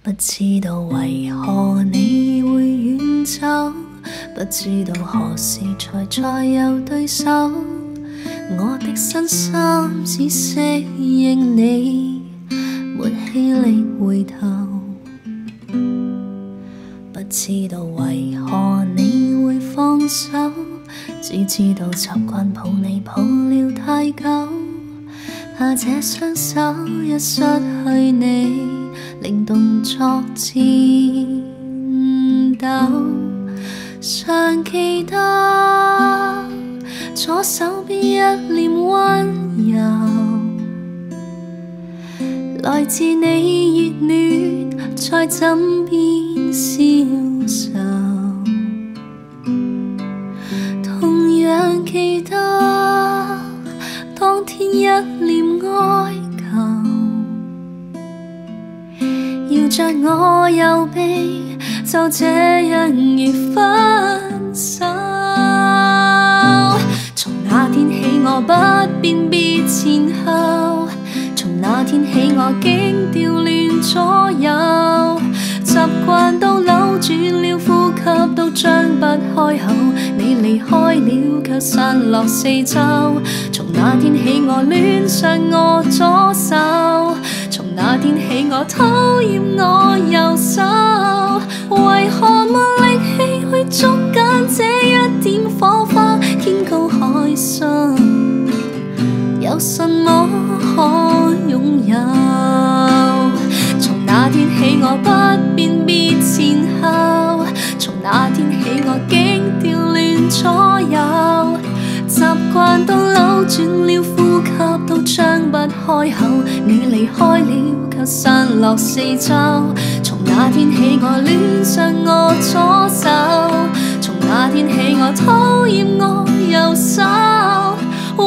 不知道为何你会远走，不知道何时才再有对手。我的身心只适应你，没气力回头。不知道为何你会放手，只知道习惯抱你抱了太久，怕这双手一失去你。令动作颤抖，常记得左手边一脸温柔，来自你热暖在枕边消受。同样记得当天一脸哀。着我右臂，就这样而分手。从那天起，我不辨别前后。从那天起，我竟调乱左右，习惯到扭转了，呼吸都张不开口。你离开了，却散落四周。从那天起，我恋上我左手。从那天起，我讨厌我右手，为何没力气去捉紧这一点火花？天高海深，有什么可拥有？从那天起，我不辨别前后，从那天，左右习惯都扭转了呼吸都张不开口你离开了却散落四周从那天起我恋上我左手从那天起我讨厌我右手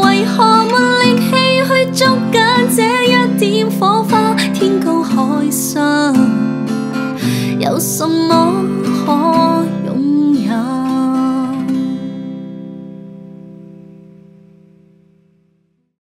为何没力气去捉紧这一点火花天高海深有什么可拥有？